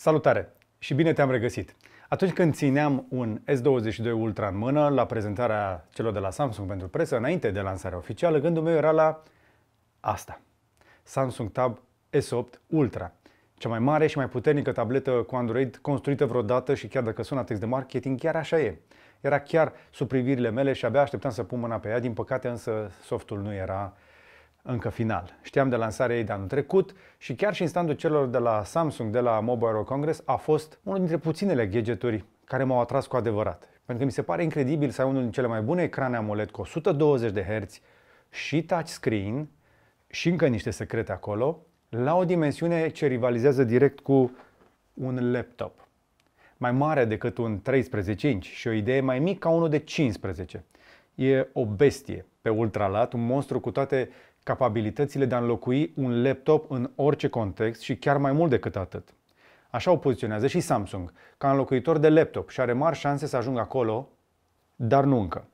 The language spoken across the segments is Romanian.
Salutare și bine te-am regăsit! Atunci când țineam un S22 Ultra în mână la prezentarea celor de la Samsung pentru presă, înainte de lansarea oficială, gândul meu era la asta. Samsung Tab S8 Ultra, cea mai mare și mai puternică tabletă cu Android construită vreodată și chiar dacă sună text de marketing, chiar așa e. Era chiar sub privirile mele și abia așteptam să pun mâna pe ea, din păcate însă softul nu era încă final. Știam de lansarea ei de anul trecut și chiar și în standul celor de la Samsung, de la Mobile World Congress, a fost unul dintre puținele gadgeturi care m-au atras cu adevărat. Pentru că mi se pare incredibil să ai unul din cele mai bune ecrane AMOLED cu 120 de Hz și touchscreen și încă niște secrete acolo, la o dimensiune ce rivalizează direct cu un laptop. Mai mare decât un 13 inch și o idee mai mică ca unul de 15. E o bestie pe ultralat, un monstru cu toate capabilitățile de a înlocui un laptop în orice context și chiar mai mult decât atât. Așa o poziționează și Samsung, ca înlocuitor de laptop și are mari șanse să ajungă acolo, dar nu încă.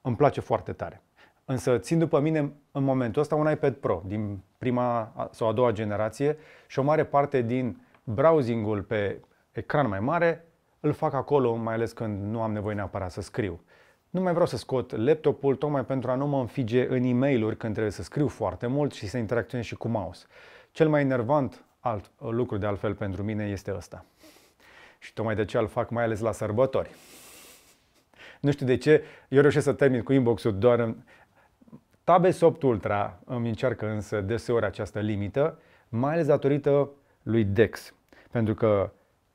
Îmi place foarte tare. Însă țin după mine în momentul ăsta un iPad Pro din prima sau a doua generație și o mare parte din browsingul pe ecran mai mare îl fac acolo, mai ales când nu am nevoie neapărat să scriu. Nu mai vreau să scot laptopul tocmai pentru a nu mă înfige în e mail când trebuie să scriu foarte mult și să interacționez și cu mouse. Cel mai enervant alt lucru de altfel pentru mine este ăsta. Și tocmai de ce îl fac mai ales la sărbători. Nu știu de ce, eu reușesc să termin cu inbox-ul doar în... Tab S8 Ultra îmi încearcă însă deseori această limită, mai ales datorită lui Dex. Pentru că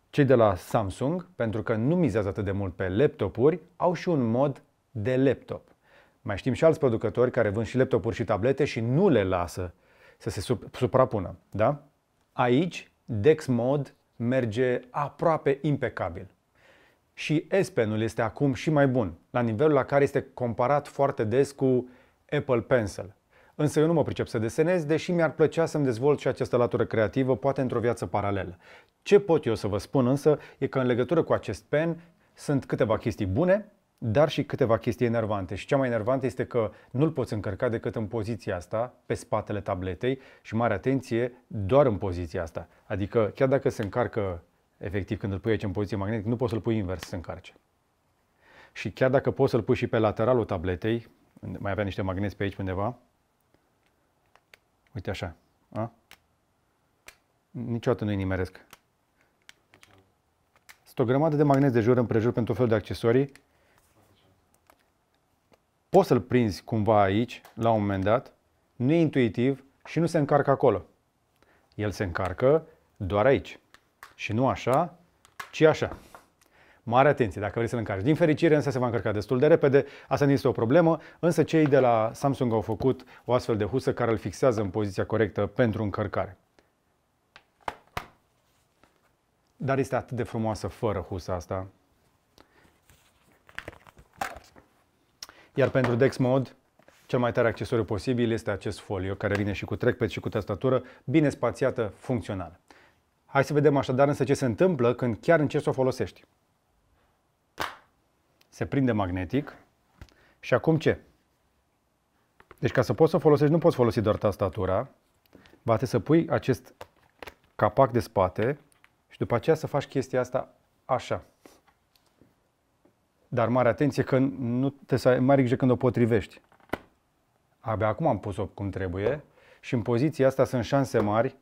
cei de la Samsung, pentru că nu mizează atât de mult pe laptopuri, au și un mod de laptop. Mai știm și alți producători care vând și laptopuri și tablete și nu le lasă să se suprapună. Da? Aici, Dex Mode merge aproape impecabil. Și S Pen-ul este acum și mai bun, la nivelul la care este comparat foarte des cu Apple Pencil. Însă eu nu mă pricep să desenez, deși mi-ar plăcea să-mi dezvolt și această latură creativă, poate într-o viață paralelă. Ce pot eu să vă spun însă e că în legătură cu acest pen sunt câteva chestii bune, dar și câteva chestii enervante. Și cea mai enervantă este că nu-l poți încărca decât în poziția asta, pe spatele tabletei și mare atenție, doar în poziția asta. Adică chiar dacă se încarcă efectiv când îl pui aici în poziție magnetică, nu poți să-l pui invers să încarce. Și chiar dacă poți să-l pui și pe lateralul tabletei, mai avea niște magneți pe aici undeva, Uite așa. A? Niciodată nu-i nimeresc. Sunt o grămadă de magneți de jur împrejur pentru tot felul de accesorii. Poți să-l prinzi cumva aici, la un moment dat, nu e intuitiv și nu se încarcă acolo. El se încarcă doar aici. Și nu așa, ci așa. Mare atenție dacă vrei să-l încarci. Din fericire însă se va încărca destul de repede, asta nu este o problemă, însă cei de la Samsung au făcut o astfel de husă care îl fixează în poziția corectă pentru încărcare. Dar este atât de frumoasă fără husa asta. Iar pentru Dex Mode, cel mai tare accesoriu posibil este acest folio, care vine și cu trackpad și cu tastatură, bine spațiată, funcțională. Hai să vedem așadar însă ce se întâmplă când chiar încerci să o folosești se prinde magnetic și acum ce? Deci ca să poți să folosești, nu poți folosi doar tastatura, va trebui să pui acest capac de spate și după aceea să faci chestia asta așa. Dar mare atenție că nu te să ai mare grijă când o potrivești. Abia acum am pus-o cum trebuie și în poziția asta sunt șanse mari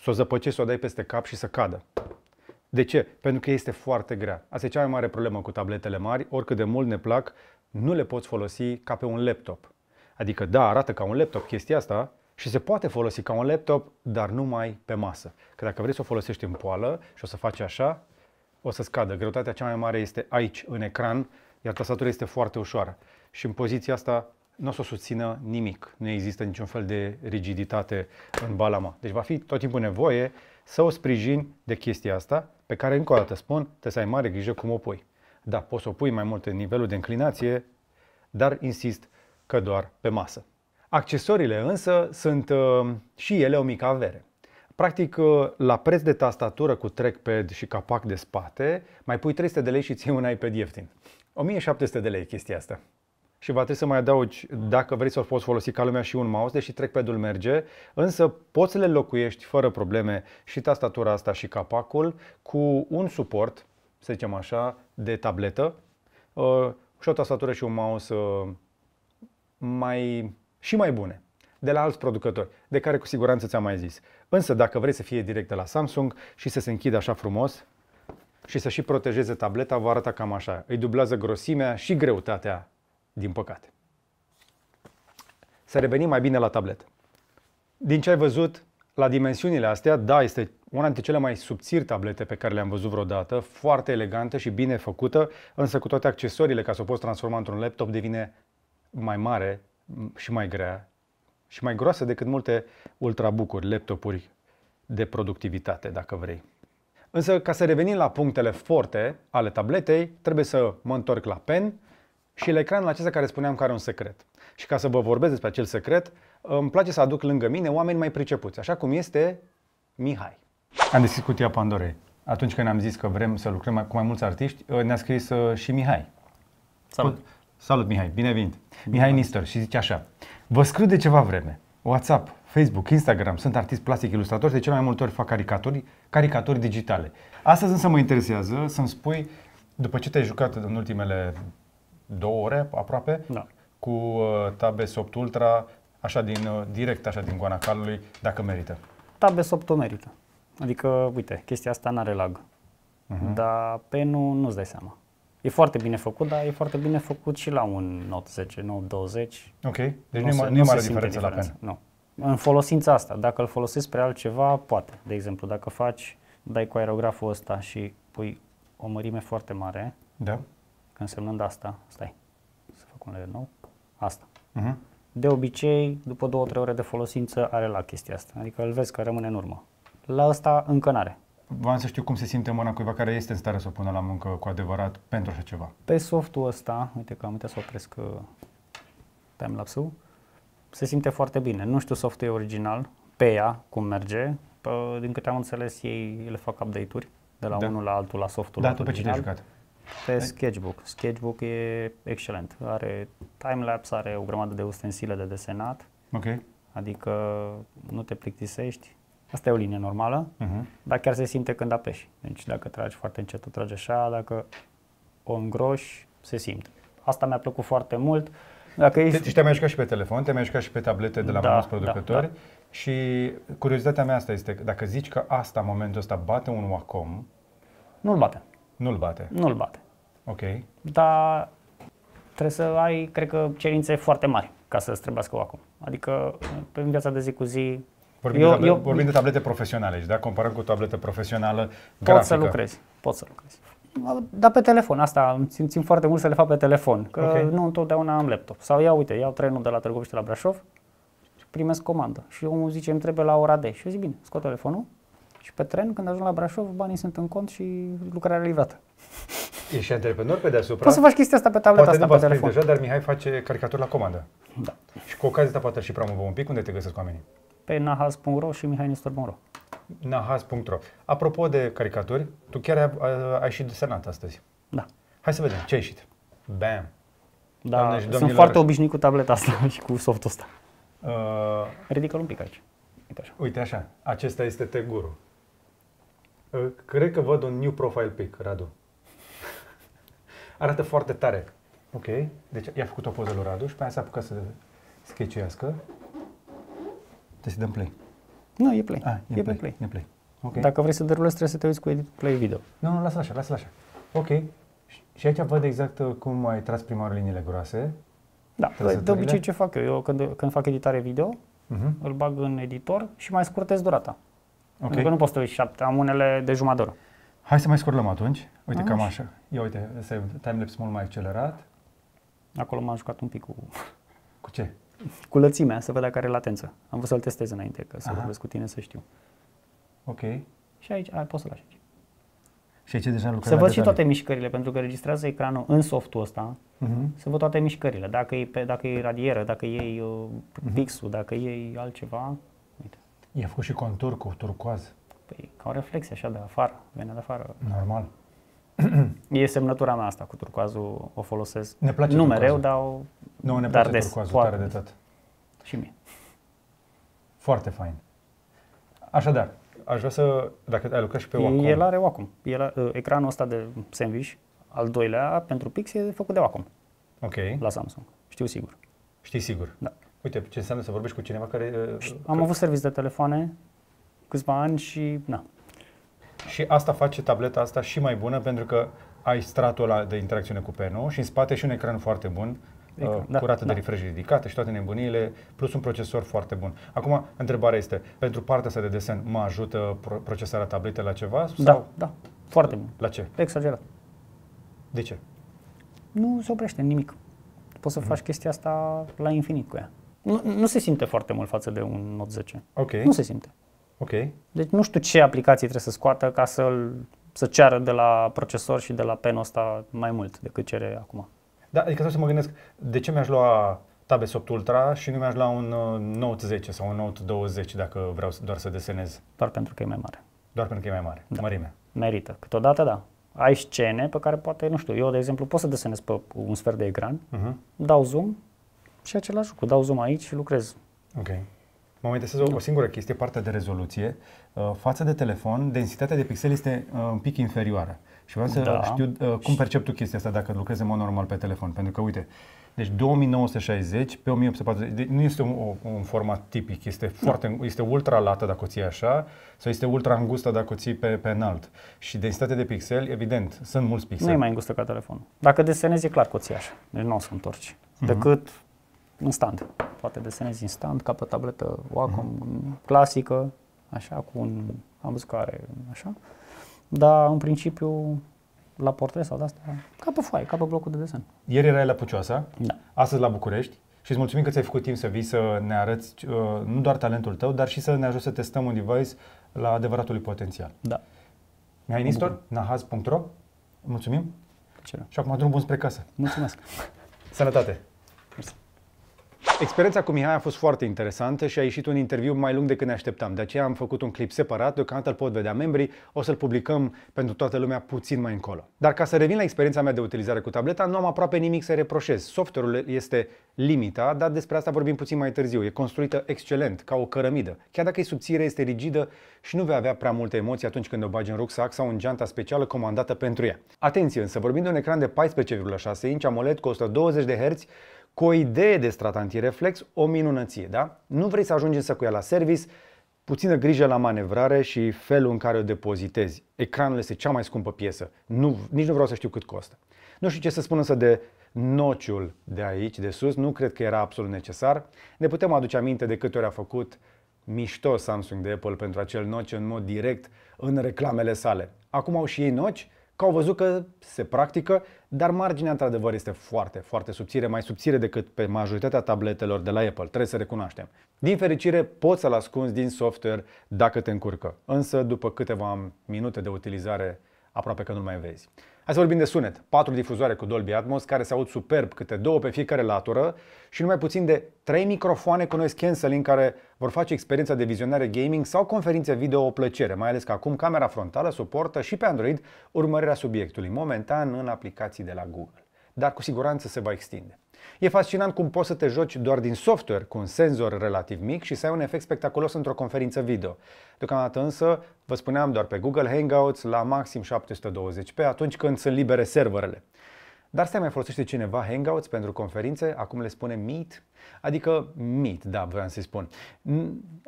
să o zăpăcești, să o dai peste cap și să cadă. De ce? Pentru că este foarte grea. Asta e cea mai mare problemă cu tabletele mari, oricât de mult ne plac, nu le poți folosi ca pe un laptop. Adică, da, arată ca un laptop chestia asta și se poate folosi ca un laptop, dar numai pe masă. Că dacă vrei să o folosești în poală și o să faci așa, o să scadă. Greutatea cea mai mare este aici, în ecran, iar tastatura este foarte ușoară. Și în poziția asta nu o să o susțină nimic. Nu există niciun fel de rigiditate în balama. Deci va fi tot timpul nevoie să o sprijini de chestia asta, pe care încă o dată spun, trebuie să ai mare grijă cum o pui. Da, poți să o pui mai mult în nivelul de înclinație, dar insist că doar pe masă. Accesoriile însă sunt uh, și ele o mică avere. Practic, uh, la preț de tastatură cu trackpad și capac de spate, mai pui 300 de lei și ții un iPad ieftin. 1700 de lei chestia asta. și va trebui să mai adaugi, dacă vrei să o poți folosi ca lumea și un mouse, deși trackpad-ul merge, însă poți să le locuiești fără probleme și tastatura asta și capacul cu un suport, să zicem așa, de tabletă uh, și o tastatură și un mouse uh, mai, și mai bune de la alți producători, de care cu siguranță ți-am mai zis. Însă dacă vrei să fie direct de la Samsung și să se închidă așa frumos și să și protejeze tableta, va arăta cam așa. Îi dublează grosimea și greutatea, din păcate. Să revenim mai bine la tabletă. Din ce ai văzut, la dimensiunile astea, da, este una dintre cele mai subțiri tablete pe care le-am văzut vreodată, foarte elegantă și bine făcută, însă cu toate accesoriile ca să o poți transforma într-un laptop devine mai mare și mai grea și mai groasă decât multe ultrabook-uri, laptopuri de productivitate, dacă vrei. Însă, ca să revenim la punctele forte ale tabletei, trebuie să mă întorc la pen și la ecranul acesta care spuneam că are un secret. Și ca să vă vorbesc despre acel secret, îmi place să aduc lângă mine oameni mai pricepuți, așa cum este Mihai. Am deschis cutia Pandorei. Atunci când am zis că vrem să lucrăm cu mai mulți artiști, ne-a scris uh, și Mihai. Salut! Salut, Mihai, bine venit! Mihai Nistor și zice așa. Vă scriu de ceva vreme. WhatsApp, Facebook, Instagram, sunt artist plastic ilustrator, de cele mai multe ori fac caricaturi, caricaturi digitale. Astăzi însă mă interesează să-mi spui, după ce te-ai jucat în ultimele două ore aproape, Da. cu uh, Tab S8 Ultra, așa din, uh, direct așa din goana calului, dacă merită. Tab S8 o merită. Adică, uite, chestia asta n-are lag. Mhm. Dar penul nu-ți dai seama. E foarte bine făcut, dar e foarte bine făcut și la un Note 10, Note 20. Ok, deci nu, Nu e, se- ma- nu nu e se mare simte diferență la pen. diferența, Nu. În folosința asta, dacă îl folosesc spre altceva, poate. De exemplu, dacă faci, dai cu aerograful ăsta și pui o mărime foarte mare, Da? însemnând asta, stai, să fac un layer nou, asta. Mhm. De obicei, după 2-3 ore de folosință, are la chestia asta. Adică îl vezi că rămâne în urmă. La ăsta încă n-are. Vreau să știu cum se simte mâna cuiva care este în stare să o pună la muncă cu adevărat pentru așa ceva. Pe softul ăsta, uite că am uitat să opresc uh, timelapse-ul, se simte foarte bine. Nu știu softul e original, pe ea, cum merge. Pă, din câte am înțeles, ei le fac update-uri de la Da. unul la altul, la softul Da, tu pe ce te-ai original. jucat? Pe Sketchbook. Sketchbook e excelent. Are timelapse, are o grămadă de ustensile de desenat, Ok. adică nu te plictisești. Asta e o linie normală, Mhm. dar chiar se simte când apeși. Deci dacă tragi foarte încet, tu tragi așa, dacă o îngroși, se simte. Asta mi-a plăcut foarte mult. Dacă Te, ești... te-ai mai jucat și pe telefon, te-ai mai jucat și pe tablete de la Da, mai mulți da, producători da. și curiozitatea mea asta este, că dacă zici că asta, în momentul ăsta, bate un Wacom, Nu-l bate. nu-l bate. Nu-l bate. Ok. Dar trebuie să ai, cred că, cerințe foarte mari ca să-ți trebuiască acum. Adică, pe în viața de zi cu zi, Vorbim, Eu- de, tablet, eu- vorbim de tablete profesionale, și da? Comparăm cu o tabletă profesională poți grafică. să lucrezi. Poți să lucrezi. Dar pe telefon, asta îmi țin, țin foarte mult să le fac pe telefon, că Ok. nu întotdeauna am laptop. Sau iau, uite, iau trenul de la Târgoviște la Brașov și primesc comandă. Și omul zice, îmi trebuie la ora de. Și eu zic, bine, scot telefonul și pe tren, când ajung la Brașov, banii sunt în cont și lucrarea livrată. Ești antreprenor pe deasupra. Poți să faci chestia asta pe tableta Poate nu asta, pe v-ați prins telefon. deja, dar Mihai face caricaturi la comandă. Da. Și cu ocazia asta poate și promovăm un pic. Unde te găsesc oamenii? Pe nahaz.ro și mihainistor.ro. nahaz.ro Apropo de caricaturi, tu chiar ai, ai și desenat astăzi. Da. Hai să vedem, ce ai ieșit? Bam! Da, Doamne și sunt domnilor. foarte obișnuit cu tableta asta și cu softul ăsta. Uh, Ridică-l un pic aici. Uite așa. uite așa, acesta este tegurul. Uh, cred că văd un new profile pic, Radu. Arată foarte tare. Ok, deci i-a făcut o poză lui Radu și pe aia s-a apucat să sketchuiască. Trebuie să dăm play. Nu, e play. Ah, e, pe play. E play. Ok. Dacă vrei să derulezi, trebuie să te uiți cu edit play video. Nu, nu, lasă-l așa, lasă-l așa. Ok. Și- Și aici văd exact uh, cum ai tras prima oară liniile groase. Da, de Trăsăturile? obicei ce fac eu? Eu când, când fac editare video, Uh-huh. îl bag în editor și mai scurtez durata. Ok. Pentru că nu poți să te uiți șapte, am unele de jumătate de oră. Hai să mai scurlăm atunci. Uite, Așa. cam așa. Ia uite, ăsta e un timelapse mult mai accelerat. Acolo m-am jucat un pic cu, Cu ce? Cu lățimea, să văd dacă are latență. Am vrut să-l testez înainte, ca să Aha. vorbesc cu tine să știu. Ok. Și aici, ai, poți să lași aici. Și aici deja lucrăm Să văd și toate mișcările, pentru că registrează ecranul în softul ăsta, Uh-huh. să văd toate mișcările. Dacă e, pe, dacă e radieră, dacă iei uh, Mhm. pixul, dacă iei altceva, uite. I-a făcut și contur cu turcoaz. Păi, ca o reflexie așa de afară, vine de afară. Normal. E semnătura mea asta cu turcoazul, o folosesc. Ne place Nu turcoazul. mereu, dar o, Nu, ne Dar place des, turcoazul foarte tare de des. tot. Și mie. Foarte fain. Așadar, aș vrea să, dacă ai lucrat și pe Wacom, El are Wacom. El, a- uh, ecranul ăsta de sandwich, al doilea, pentru Pix, e făcut de Wacom ok, la Samsung. Știu sigur. știi sigur. Da. Uite, ce înseamnă să vorbești cu cineva care... uh, Am avut serviciu de telefoane câțiva ani și na. Și asta face tableta asta și mai bună pentru că ai stratul ăla de interacțiune cu penul și în spate și un ecran foarte bun, Ecran, uh, da, cu rată de da. refresh ridicată și toate nebunile, plus un procesor foarte bun. Acum, întrebarea este, pentru partea asta de desen, mă ajută pro- procesarea tabletei la ceva? Da, Sau da. Foarte bun. la ce? Exagerat. De ce? Nu se oprește în nimic. Poți să Mhm. faci chestia asta la infinit cu ea. Nu, nu se simte foarte mult față de un Note 10. Ok, Nu se simte. Ok. Deci nu știu ce aplicații trebuie să scoată ca să-l să ceară de la procesor și de la penul ăsta mai mult decât cere acum. Da, adică stau să mă gândesc, de ce mi-aș lua Tab S8 Ultra și nu mi-aș lua un uh, Note 10 sau un Note 20 dacă vreau să- doar să desenez? Doar pentru că e mai mare. Doar pentru că e mai mare, Da. mărimea. Merită. Câteodată da. Ai scene pe care poate, nu știu, eu de exemplu pot să desenez pe un sfert de ecran, Uh-huh. dau zoom și același lucru. Dau zoom aici și lucrez. Ok. Mă mai interesează o, o singură chestie, partea de rezoluție. Uh, față de telefon, densitatea de pixel este uh, un pic inferioară. Și vreau să Da. știu uh, cum percep tu chestia asta dacă lucrezi în mod normal pe telefon. Pentru că, uite, deci 2960 pe 1840, deci nu este un, o- un format tipic, este, foarte, este ultra lată dacă o ții așa sau este ultra îngustă dacă o ții pe, pe înalt. Și densitatea de pixel, evident, sunt mulți Nu e pixeli. mai îngustă ca telefonul. Dacă desenezi, e clar că o ții așa. Deci nu o să întorci. Mhm. Decât instant. Poate desenezi instant, ca pe tabletă Wacom Mhm. clasică, așa, cu un... Am văzut că are așa. Dar, în principiu, la portret sau de asta, ca pe foaie, ca pe blocul de desen. Ieri erai la Pucioasa, Da. astăzi la București și îți mulțumim că ți-ai făcut timp să vii să ne arăți uh, nu doar talentul tău, dar și să ne ajut să testăm un device la adevăratul lui potențial. Da. Mihai Nistor, nahaz.ro, mulțumim Ce și acum drum bun spre casă. Mulțumesc. Sănătate! Experiența cu Mihai a fost foarte interesantă și a ieșit un interviu mai lung decât ne așteptam. De aceea am făcut un clip separat, deocamdată îl pot vedea membrii, o să-l publicăm pentru toată lumea puțin mai încolo. Dar ca să revin la experiența mea de utilizare cu tableta, nu am aproape nimic să reproșez. Software-ul este limita, dar despre asta vorbim puțin mai târziu. E construită excelent, ca o cărămidă. Chiar dacă e subțire, este rigidă și nu vei avea prea multe emoții atunci când o bagi în rucsac sau în geanta specială comandată pentru ea. Atenție însă, vorbim de un ecran de 14,6 inch AMOLED cu 120 de Hz, cu o idee de strat antireflex, o minunăție, da? Nu vrei să ajungi însă cu ea la service, puțină grijă la manevrare și felul în care o depozitezi. Ecranul este cea mai scumpă piesă. Nu, nici nu vreau să știu cât costă. Nu știu ce să spun însă de nociul de aici, de sus, nu cred că era absolut necesar. Ne putem aduce aminte de câte ori a făcut mișto Samsung de Apple pentru acel noci în mod direct în reclamele sale. Acum au și ei noci, că au văzut că se practică, dar marginea într-adevăr este foarte, foarte subțire, mai subțire decât pe majoritatea tabletelor de la Apple, trebuie să recunoaștem. Din fericire, poți să-l ascunzi din software dacă te încurcă, însă după câteva minute de utilizare, aproape că nu mai vezi. Hai să vorbim de sunet. Patru difuzoare cu Dolby Atmos care se aud superb, câte două pe fiecare latură și numai puțin de trei microfoane cu noise cancelling care vor face experiența de vizionare gaming sau conferințe video o plăcere, mai ales că acum camera frontală suportă și pe Android urmărirea subiectului, momentan în aplicații de la Google. Dar cu siguranță se va extinde. E fascinant cum poți să te joci doar din software cu un senzor relativ mic și să ai un efect spectaculos într-o conferință video. Deocamdată însă, vă spuneam doar pe Google Hangouts la maxim 720p atunci când sunt libere serverele. Dar stai mai folosește cineva Hangouts pentru conferințe? Acum le spune Meet? Adică Meet, da, voiam să-i spun.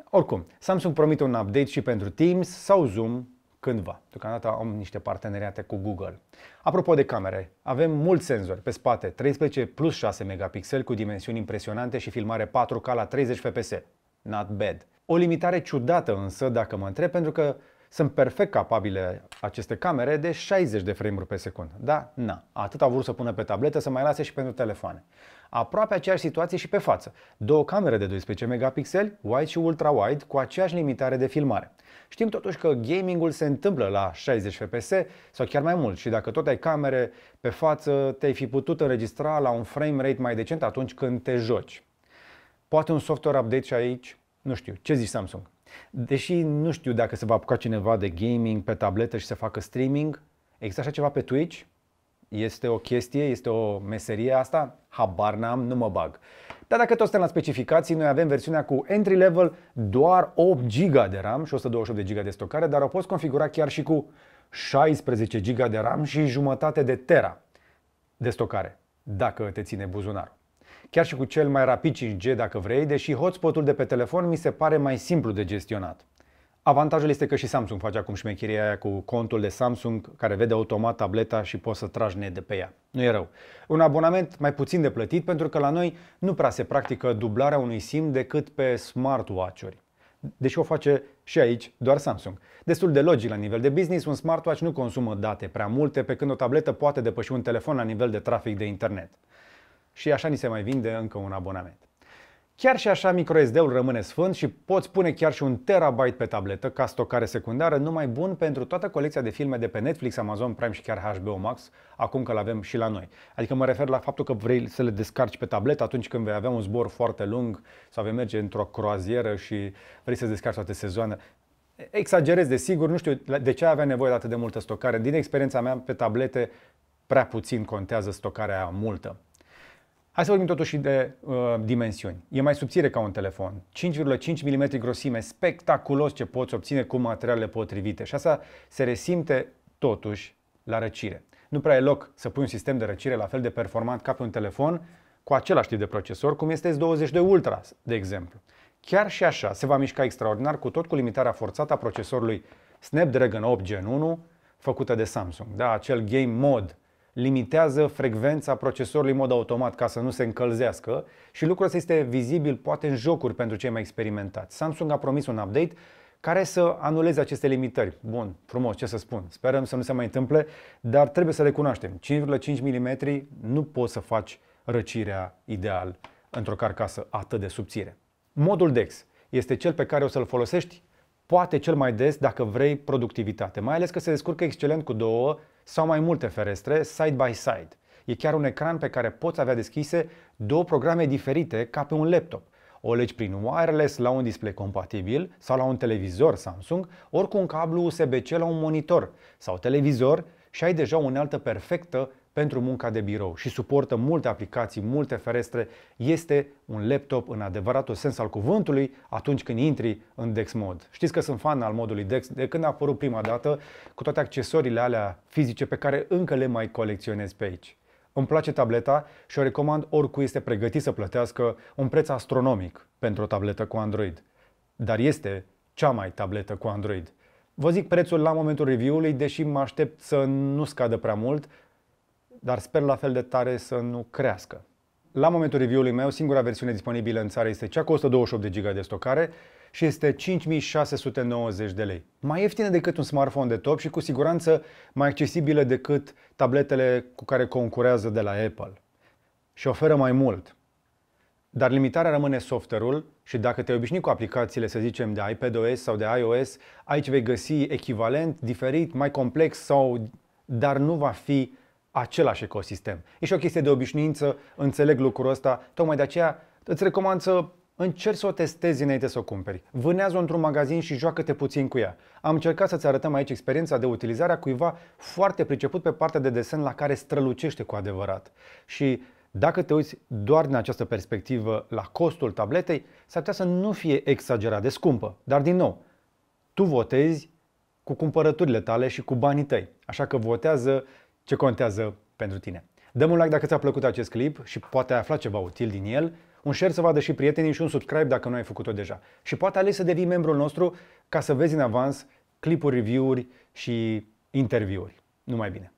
Oricum, Samsung promite un update și pentru Teams sau Zoom cândva. Deocamdată am niște parteneriate cu Google. Apropo de camere, avem mulți senzori pe spate, 13 plus 6 megapixeli cu dimensiuni impresionante și filmare 4K la 30 fps. Not bad. O limitare ciudată însă, dacă mă întreb, pentru că sunt perfect capabile aceste camere de 60 de frame-uri pe secundă. Da? Na. Atât au vrut să pună pe tabletă să mai lase și pentru telefoane. Aproape aceeași situație și pe față. Două camere de 12 megapixeli, wide și ultra-wide, cu aceeași limitare de filmare. Știm totuși că gamingul se întâmplă la 60 fps sau chiar mai mult și dacă tot ai camere pe față, te-ai fi putut înregistra la un frame rate mai decent atunci când te joci. Poate un software update și aici? Nu știu. Ce zici Samsung? Deși nu știu dacă se va apuca cineva de gaming pe tabletă și să facă streaming, există așa ceva pe Twitch? Este o chestie, este o meserie asta? Habar n-am, nu mă bag. Dar dacă tot suntem la specificații, noi avem versiunea cu entry level doar 8 GB de RAM și 128 de GB de stocare, dar o poți configura chiar și cu 16 GB de RAM și jumătate de tera de stocare, dacă te ține buzunarul. Chiar și cu cel mai rapid 5G dacă vrei, deși hotspotul de pe telefon mi se pare mai simplu de gestionat. Avantajul este că și Samsung face acum șmecheria aia cu contul de Samsung care vede automat tableta și poți să tragi net de pe ea. Nu e rău. Un abonament mai puțin de plătit pentru că la noi nu prea se practică dublarea unui SIM decât pe smartwatch-uri. Deși o face și aici doar Samsung. Destul de logic la nivel de business, un smartwatch nu consumă date prea multe, pe când o tabletă poate depăși un telefon la nivel de trafic de internet. Și așa ni se mai vinde încă un abonament. Chiar și așa microSD-ul rămâne sfânt și poți pune chiar și un terabyte pe tabletă ca stocare secundară, numai bun pentru toată colecția de filme de pe Netflix, Amazon Prime și chiar HBO Max, acum că l-avem și la noi. Adică mă refer la faptul că vrei să le descarci pe tabletă atunci când vei avea un zbor foarte lung sau vei merge într-o croazieră și vrei să descarci toate sezoane. Exagerez, desigur, nu știu de ce avea nevoie de atât de multă stocare. Din experiența mea, pe tablete, prea puțin contează stocarea multă. Hai să vorbim totuși de uh, dimensiuni. E mai subțire ca un telefon. 5,5 mm grosime, spectaculos ce poți obține cu materialele potrivite. Și asta se resimte totuși la răcire. Nu prea e loc să pui un sistem de răcire la fel de performant ca pe un telefon cu același tip de procesor, cum este S22 Ultra, de exemplu. Chiar și așa se va mișca extraordinar cu tot cu limitarea forțată a procesorului Snapdragon 8 Gen 1 făcută de Samsung. Da, acel game mode limitează frecvența procesorului în mod automat ca să nu se încălzească și lucrul ăsta este vizibil poate în jocuri pentru cei mai experimentați. Samsung a promis un update care să anuleze aceste limitări. Bun, frumos, ce să spun. Sperăm să nu se mai întâmple, dar trebuie să recunoaștem. 5,5 mm nu poți să faci răcirea ideal într-o carcasă atât de subțire. Modul DeX este cel pe care o să-l folosești poate cel mai des dacă vrei productivitate, mai ales că se descurcă excelent cu două sau mai multe ferestre side by side. E chiar un ecran pe care poți avea deschise două programe diferite ca pe un laptop. O legi prin wireless la un display compatibil sau la un televizor Samsung, ori cu un cablu USB-C la un monitor sau televizor și ai deja o unealtă perfectă pentru munca de birou și suportă multe aplicații, multe ferestre. Este un laptop în adevăratul sens al cuvântului atunci când intri în Dex Mod. Știți că sunt fan al modului Dex de când a apărut prima dată cu toate accesoriile alea fizice pe care încă le mai colecționez pe aici. Îmi place tableta și o recomand oricui este pregătit să plătească un preț astronomic pentru o tabletă cu Android. Dar este cea mai tabletă cu Android. Vă zic prețul la momentul review-ului, deși mă aștept să nu scadă prea mult, dar sper la fel de tare să nu crească. La momentul review-ului meu, singura versiune disponibilă în țară este cea cu 128 de GB de stocare și este 5690 de lei. Mai ieftină decât un smartphone de top și cu siguranță mai accesibilă decât tabletele cu care concurează de la Apple. Și oferă mai mult. Dar limitarea rămâne software-ul și dacă te obișnui cu aplicațiile, să zicem, de iPadOS sau de iOS, aici vei găsi echivalent, diferit, mai complex sau dar nu va fi același ecosistem. E și o chestie de obișnuință, înțeleg lucrul ăsta, tocmai de aceea îți recomand să încerci să o testezi înainte să o cumperi. Vânează-o într-un magazin și joacă-te puțin cu ea. Am încercat să-ți arătăm aici experiența de utilizare a cuiva foarte priceput pe partea de desen la care strălucește cu adevărat. Și dacă te uiți doar din această perspectivă la costul tabletei, s-ar putea să nu fie exagerat de scumpă. Dar din nou, tu votezi cu cumpărăturile tale și cu banii tăi. Așa că votează ce contează pentru tine. Dă un like dacă ți-a plăcut acest clip și poate ai aflat ceva util din el, un share să vadă și prietenii și un subscribe dacă nu ai făcut-o deja. Și poate alegi să devii membrul nostru ca să vezi în avans clipuri, review-uri și interviuri. Numai bine!